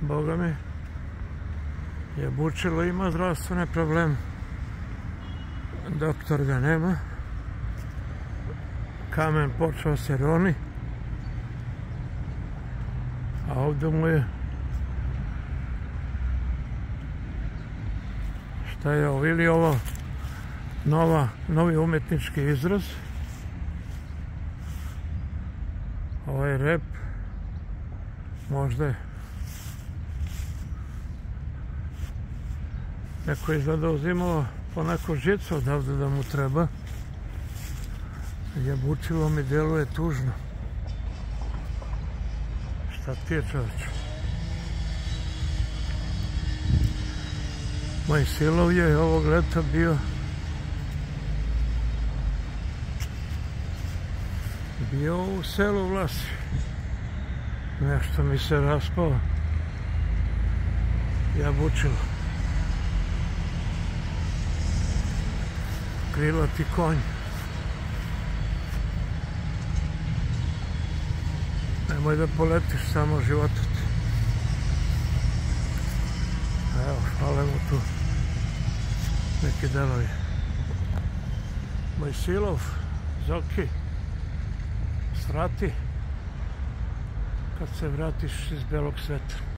Boga mi. Je bučilo ima zdravstvene probleme. Doktor ga nema. Kamen počeo se roni. A ovdje mu je šta je ovo ili ovo nova, novi umjetnički izraz ovaj rep možda je neko izgleda uzimao po neku žicu odavde da mu treba jabučivo mi djeluje tužno šta ti je čovječ moj silov je ovog leta bio bio u selu Vlasi. Nešto mi se raspao. Jabučilo. Krilati konj. Nemoj da poletiš samo životot. Evo, fale mu tu neki. Moj silov, Zoki vrati kad se vratiš iz belog sveta.